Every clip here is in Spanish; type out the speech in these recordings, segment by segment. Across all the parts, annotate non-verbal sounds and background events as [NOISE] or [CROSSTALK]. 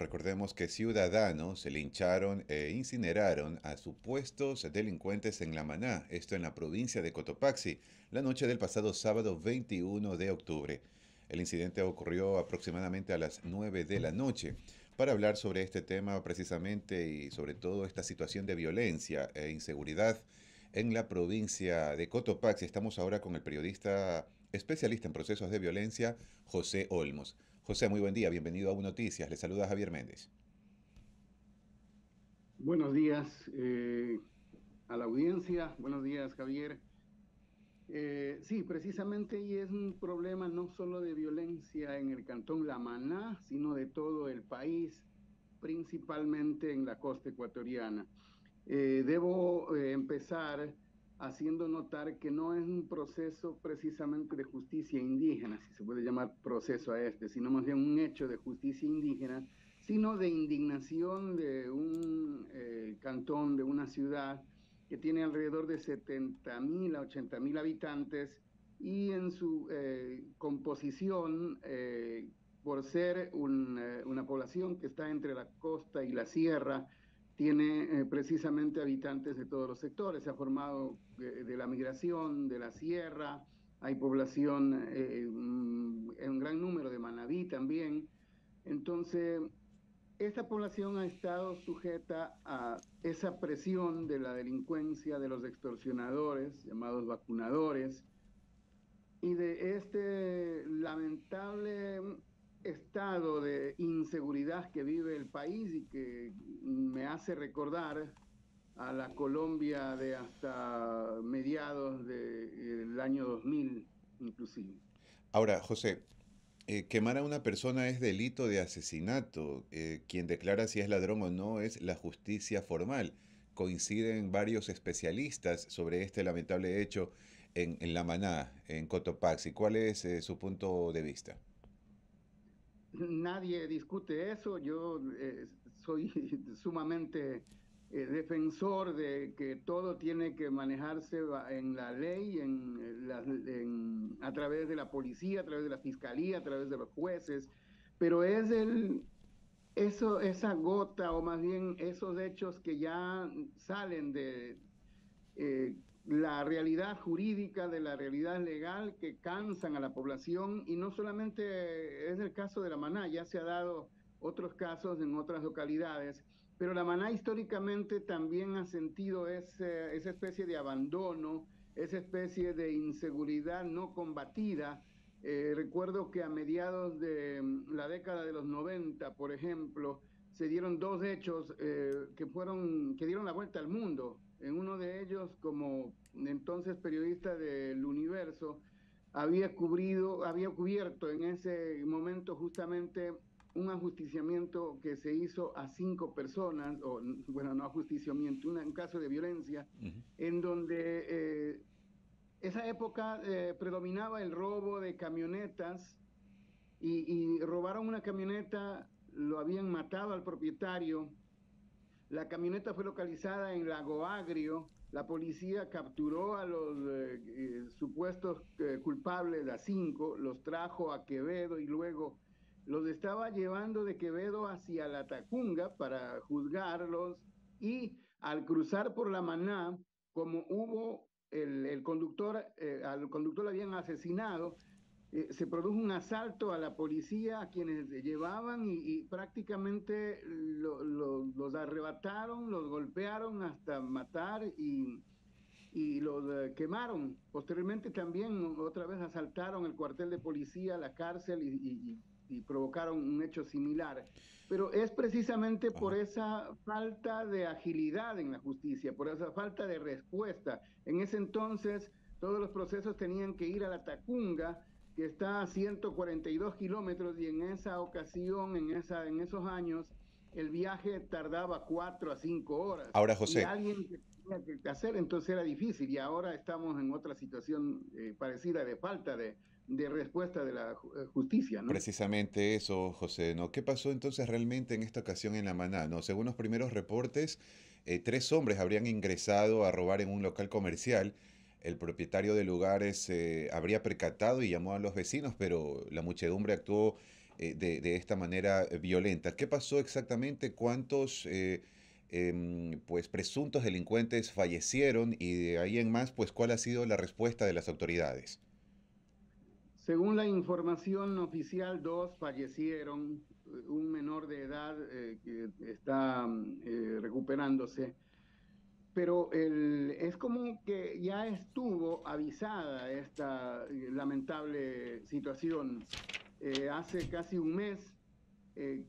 Recordemos que ciudadanos se lincharon e incineraron a supuestos delincuentes en La Maná, esto en la provincia de Cotopaxi, la noche del pasado sábado 21 de octubre. El incidente ocurrió aproximadamente a las 9 de la noche. Para hablar sobre este tema precisamente y sobre todo esta situación de violencia e inseguridad en la provincia de Cotopaxi, estamos ahora con el periodista especialista en procesos de violencia, José Olmos. José, muy buen día, bienvenido a U Noticias. Le saluda Javier Méndez. Buenos días eh, a la audiencia, buenos días Javier. Eh, sí, precisamente y es un problema no solo de violencia en el cantón La Maná, sino de todo el país, principalmente en la costa ecuatoriana. Eh, debo empezar haciendo notar que no es un proceso precisamente de justicia indígena, si se puede llamar proceso a este, sino más bien un hecho de justicia indígena, sino de indignación de un eh, cantón, de una ciudad que tiene alrededor de 70 mil a 80 mil habitantes y en su eh, composición, eh, por ser una población que está entre la costa y la sierra, tiene eh, precisamente habitantes de todos los sectores. Se ha formado eh, de la migración, de la sierra, hay población eh, mm, en gran número de manabí también. Entonces, esta población ha estado sujeta a esa presión de la delincuencia, de los extorsionadores, llamados vacunadores, y de este lamentable estado de inseguridad que vive el país y que me hace recordar a la Colombia de hasta mediados del año 2000 inclusive. Ahora, José, eh, quemar a una persona es delito de asesinato. Eh, quien declara si es ladrón o no es la justicia formal. Coinciden varios especialistas sobre este lamentable hecho en, La Maná, en Cotopaxi. ¿Cuál es eh, su punto de vista? Nadie discute eso. Yo eh, soy [LAUGHS] sumamente eh, defensor de que todo tiene que manejarse en la ley, en, a través de la policía, a través de la fiscalía, a través de los jueces, pero es el, eso, esa gota o más bien esos hechos que ya salen de... Eh, la realidad jurídica, de la realidad legal que cansan a la población y no solamente es el caso de la Maná, ya se ha dado otros casos en otras localidades, pero la Maná históricamente también ha sentido ese, esa especie de abandono, esa especie de inseguridad no combatida. Eh, recuerdo que a mediados de mm, la década de los 90, por ejemplo, se dieron dos hechos eh, que fueron que dieron la vuelta al mundo en uno de ellos, como entonces periodista del Universo, había cubrido, había cubierto en ese momento justamente un ajusticiamiento que se hizo a cinco personas, o bueno, no ajusticiamiento, un caso de violencia, en donde eh, esa época eh, predominaba el robo de camionetas y, y robaron una camioneta, lo habían matado al propietario, la camioneta fue localizada en Lago Agrio. La policía capturó a los eh, eh, supuestos eh, culpables, a cinco, los trajo a Quevedo y luego los estaba llevando de Quevedo hacia la Tacunga para juzgarlos y al cruzar por la Maná, como hubo el, conductor, al conductor lo habían asesinado, eh, se produjo un asalto a la policía, a quienes llevaban y, prácticamente los arrebataron, los golpearon hasta matar y, y los eh, quemaron. Posteriormente también otra vez asaltaron el cuartel de policía, la cárcel y, provocaron un hecho similar. Pero es precisamente por esa falta de agilidad en la justicia, por esa falta de respuesta. En ese entonces todos los procesos tenían que ir a la Tacunga que está a 142 kilómetros y en esa ocasión, en, esa, en esos años, el viaje tardaba 4 a 5 horas. Ahora, José. Y alguien que tenía que hacer, entonces era difícil y ahora estamos en otra situación eh, parecida de falta de, de respuesta de la eh, justicia. ¿no? Precisamente eso, José. ¿no? ¿Qué pasó entonces realmente en esta ocasión en La Maná? ¿no? Según los primeros reportes, eh, tres hombres habrían ingresado a robar en un local comercial el propietario del lugar se habría percatado y llamó a los vecinos, pero la muchedumbre actuó de, esta manera violenta. ¿Qué pasó exactamente? ¿Cuántos em, pues, presuntos delincuentes fallecieron? Y de ahí en más, pues, ¿cuál ha sido la respuesta de las autoridades? Según la información oficial, dos fallecieron, un menor de edad que está recuperándose pero el, es como que ya estuvo avisada esta eh, lamentable situación. Eh, hace casi un mes, eh,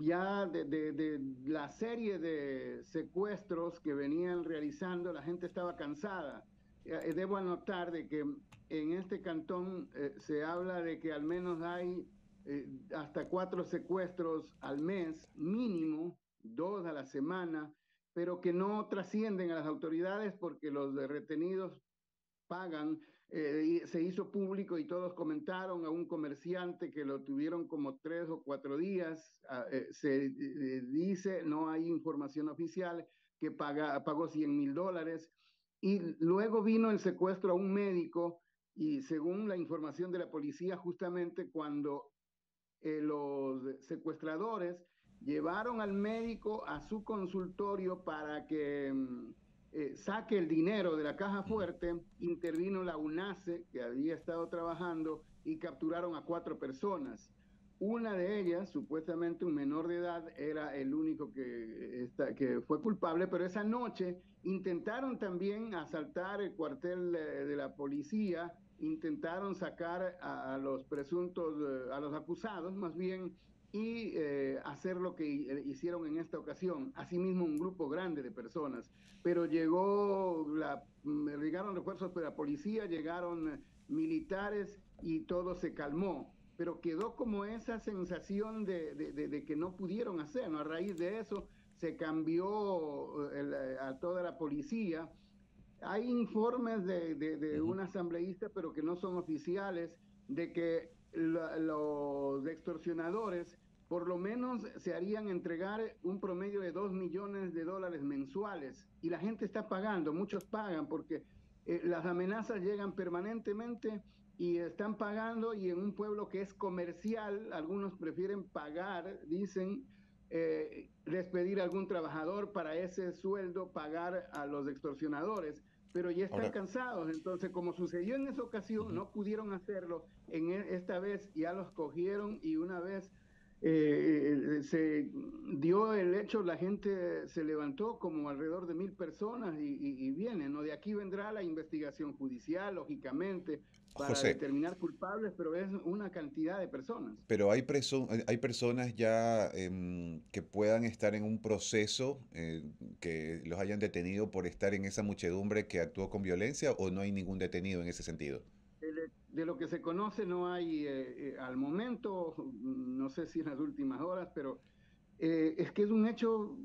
ya de, de, la serie de secuestros que venían realizando, la gente estaba cansada. debo anotar de que en este cantón se habla de que al menos hay hasta cuatro secuestros al mes, mínimo, dos a la semana pero que no trascienden a las autoridades porque los retenidos pagan. Eh, se hizo público y todos comentaron a un comerciante que lo tuvieron como tres o cuatro días. Ah, eh, se eh, dice, no hay información oficial, que paga, pagó 100 mil dólares. Y luego vino el secuestro a un médico y según la información de la policía, justamente cuando los secuestradores llevaron al médico a su consultorio para que mm, eh, saque el dinero de la caja fuerte, intervino la UNACE, que había estado trabajando, y capturaron a cuatro personas. Una de ellas, supuestamente un menor de edad, era el único que, que fue culpable, pero esa noche intentaron también asaltar el cuartel de, la policía, intentaron sacar a, a los presuntos, eh, a los acusados, más bien y eh, hacer lo que eh, hicieron en esta ocasión. Asimismo, un grupo grande de personas. Pero llegó, la, mm, llegaron refuerzos de la policía, llegaron eh, militares y todo se calmó. Pero quedó como esa sensación de, de, que no pudieron hacer. ¿no? A raíz de eso se cambió a toda la policía. Hay informes de, un asambleísta, pero que no son oficiales, de que los extorsionadores por lo menos se harían entregar un promedio de 2 millones de dólares mensuales y la gente está pagando, muchos pagan porque eh, las amenazas llegan permanentemente y están pagando y en un pueblo que es comercial, algunos prefieren pagar, dicen, eh, despedir a algún trabajador para ese sueldo, pagar a los extorsionadores, pero ya están cansados. Entonces, como sucedió en esa ocasión, no pudieron hacerlo. En e, esta vez ya los cogieron y una vez eh, se dio el hecho, la gente se levantó como alrededor de mil personas y, y, vienen, ¿no? De aquí vendrá la investigación judicial, lógicamente, para determinar culpables, pero es una cantidad de personas. Pero hay, preso, hay personas ya em, que puedan estar en un proceso, eh, que los hayan detenido por estar en esa muchedumbre que actuó con violencia o no hay ningún detenido en ese sentido de lo que se conoce no hay eh, eh, al momento, no sé si en las últimas horas, pero eh, es que es un hecho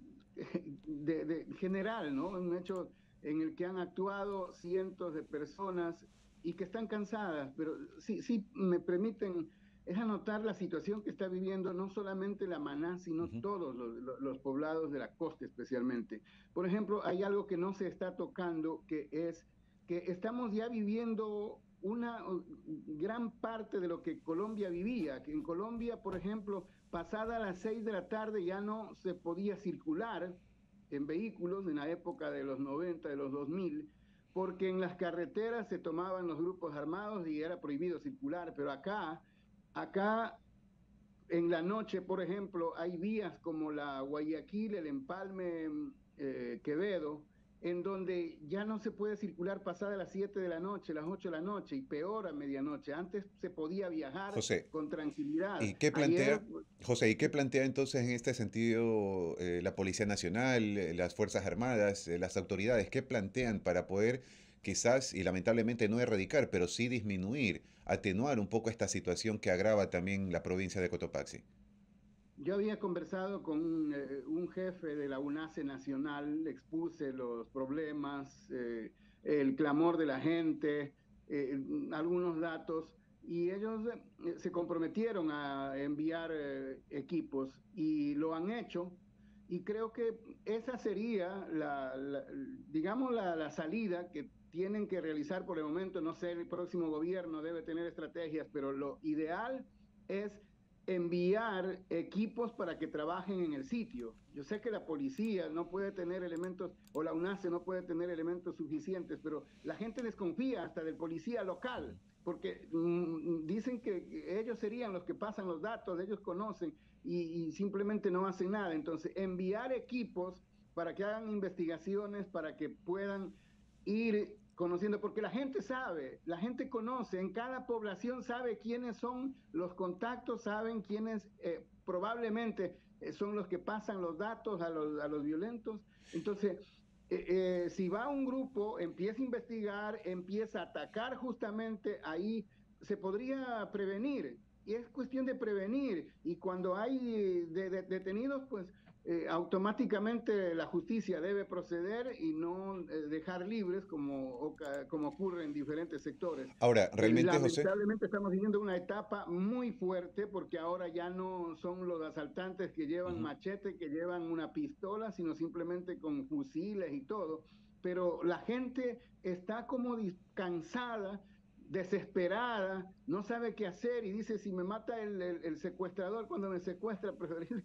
de, general, ¿no? Un hecho en el que han actuado cientos de personas y que están cansadas, pero sí, sí me permiten, es anotar la situación que está viviendo no solamente la Maná, sino todos los, los, poblados de la costa especialmente. Por ejemplo, hay algo que no se está tocando, que es que estamos ya viviendo una gran parte de lo que Colombia vivía, en Colombia, por ejemplo, pasada las seis de la tarde ya no se podía circular en vehículos en la época de los 90, de los 2000, porque en las carreteras se tomaban los grupos armados y era prohibido circular, pero acá, acá en la noche, por ejemplo, hay vías como la Guayaquil, el Empalme, eh, Quevedo, en donde ya no se puede circular pasada las 7 de la noche, las 8 de la noche y peor a medianoche. Antes se podía viajar con tranquilidad. ¿Y qué plantea, José, ¿y qué plantea entonces en este sentido eh, la Policía Nacional, eh, las Fuerzas Armadas, eh, las autoridades? ¿Qué plantean para poder quizás, y lamentablemente no erradicar, pero sí disminuir, atenuar un poco esta situación que agrava también la provincia de Cotopaxi? Yo había conversado con eh, un, jefe de la UNACE Nacional, expuse los problemas, eh, el clamor de la gente, eh, algunos datos, y ellos se comprometieron a enviar equipos y lo han hecho. Y creo que esa sería, la, digamos, la, la salida que tienen que realizar por el momento. No sé, el próximo gobierno debe tener estrategias, pero lo ideal es enviar equipos para que trabajen en el sitio. Yo sé que la policía no puede tener elementos, o la UNACE no puede tener elementos suficientes, pero la gente desconfía hasta del policía local, porque mm, dicen que ellos serían los que pasan los datos, ellos conocen y, y simplemente no hacen nada. Entonces, enviar equipos para que hagan investigaciones, para que puedan ir conociendo, porque la gente sabe, la gente conoce, en cada población sabe quiénes son los contactos, saben quiénes eh, probablemente eh, son los que pasan los datos a los, a los violentos. Entonces, eh, si va un grupo, empieza a investigar, empieza a atacar justamente ahí, se podría prevenir. Y es cuestión de prevenir. Y cuando hay detenidos, pues eh, automáticamente la justicia debe proceder y no eh, dejar libres como, como ocurre en diferentes sectores. Ahora, realmente, Lamentablemente estamos viviendo una etapa muy fuerte porque ahora ya no son los asaltantes que llevan machete, que llevan una pistola, sino simplemente con fusiles y todo. Pero la gente está como cansada desesperada, no sabe qué hacer y dice, si me mata el, el secuestrador cuando me secuestra, [LAUGHS] preferible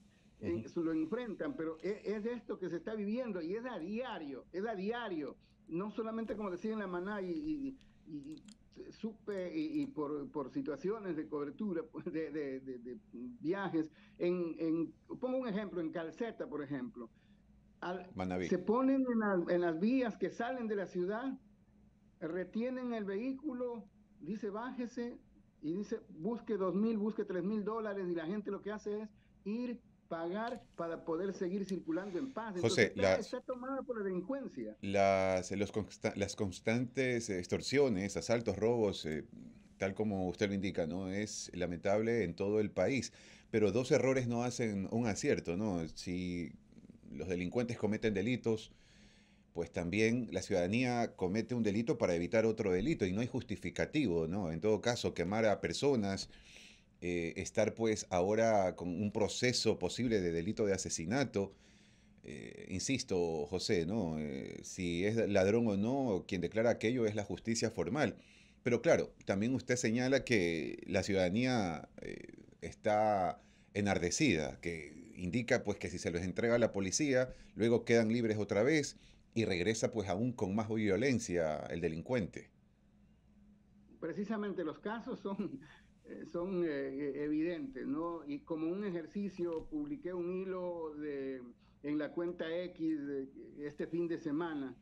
se lo enfrentan, pero e, es, esto que se está viviendo y es a diario, es a diario, no solamente como decía en la maná y, supe y, por, por, situaciones de cobertura, pues, de, de, viajes, en, en, pongo un ejemplo, en Calceta, por ejemplo, se ponen en, en las vías que salen de la ciudad, retienen el vehículo, dice bájese y dice busque dos mil, busque tres mil dólares y la gente lo que hace es ir pagar para poder seguir circulando en paz. José, está, tomada por la delincuencia. Las, los las constantes extorsiones, asaltos, robos, eh, tal como usted lo indica, ¿no? Es lamentable en todo el país. Pero dos errores no hacen un acierto, ¿no? Si los delincuentes cometen delitos, pues también la ciudadanía comete un delito para evitar otro delito y no hay justificativo, ¿no? En todo caso, quemar a personas eh, estar pues ahora con un proceso posible de delito de asesinato. Eh, insisto, José, ¿no? Eh, si es ladrón o no, quien declara aquello es la justicia formal. Pero claro, también usted señala que la ciudadanía está enardecida, que indica pues que si se los entrega a la policía, luego quedan libres otra vez y regresa pues aún con más violencia el delincuente. Precisamente los casos son eh, son eh, evidentes, ¿no? Y como un ejercicio, publiqué un hilo de, en la cuenta X este fin de semana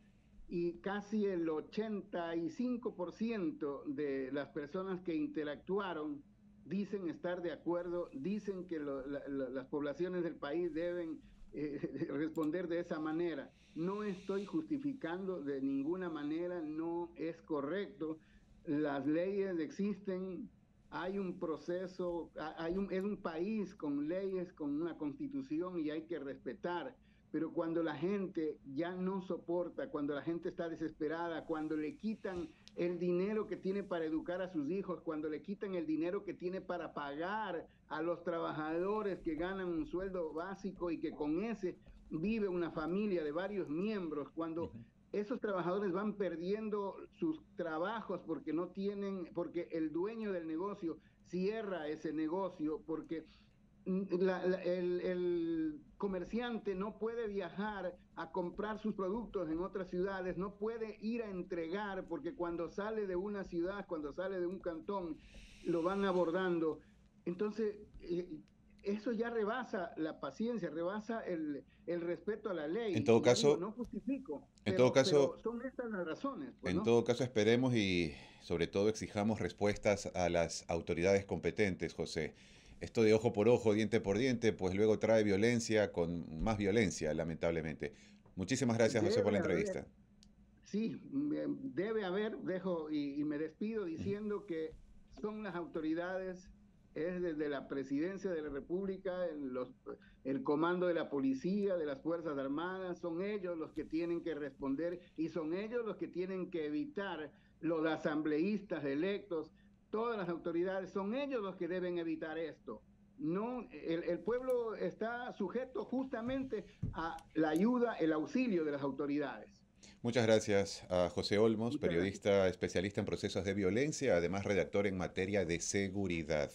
y casi el 85% de las personas que interactuaron dicen estar de acuerdo, dicen que las poblaciones del país deben eh, [LAUGHS] responder de esa manera. No estoy justificando de ninguna manera, no es correcto. Las leyes existen, hay un proceso, hay un, es un país con leyes, con una constitución y hay que respetar. Pero cuando la gente ya no soporta, cuando la gente está desesperada, cuando le quitan el dinero que tiene para educar a sus hijos, cuando le quitan el dinero que tiene para pagar a los trabajadores que ganan un sueldo básico y que con ese vive una familia de varios miembros, cuando esos trabajadores van perdiendo sus trabajos porque no tienen, porque el dueño del negocio cierra ese negocio, porque mm, el, comerciante no puede viajar a comprar sus productos en otras ciudades, no puede ir a entregar, porque cuando sale de una ciudad, cuando sale de un cantón, lo van abordando. Entonces, eh, eso ya rebasa la paciencia, rebasa el, respeto a la ley. En todo caso, no justifico. En todo caso, son estas las razones. Pues, en todo caso, esperemos y sobre todo exijamos respuestas a las autoridades competentes, José. Esto de ojo por ojo, diente por diente, pues luego trae violencia con más violencia, lamentablemente. Muchísimas gracias, José, por la entrevista. sí, debe haber, dejo y, y me despido diciendo que son las autoridades es desde la presidencia de la República, los, el comando de la policía, de las Fuerzas Armadas, son ellos los que tienen que responder y son ellos los que tienen que evitar los asambleístas electos, todas las autoridades, son ellos los que deben evitar esto. No, el, el pueblo está sujeto justamente a la ayuda, el auxilio de las autoridades. Muchas gracias a José Olmos, periodista especialista en procesos de violencia, además redactor en materia de seguridad.